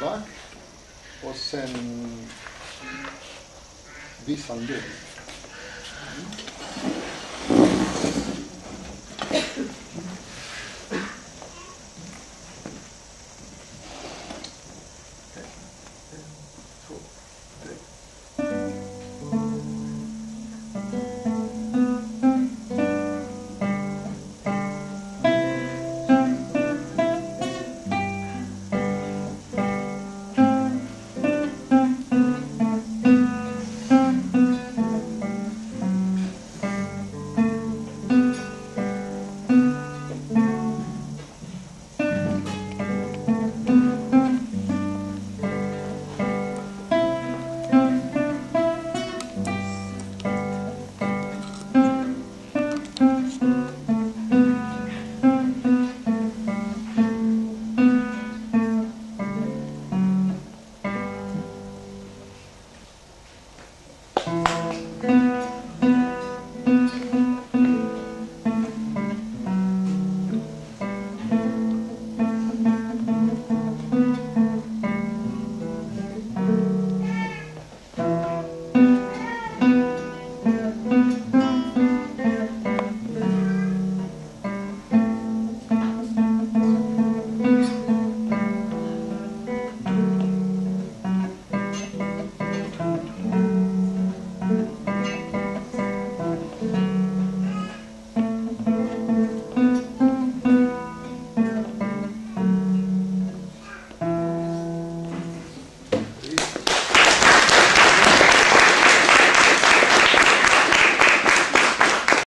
back och sen visan del.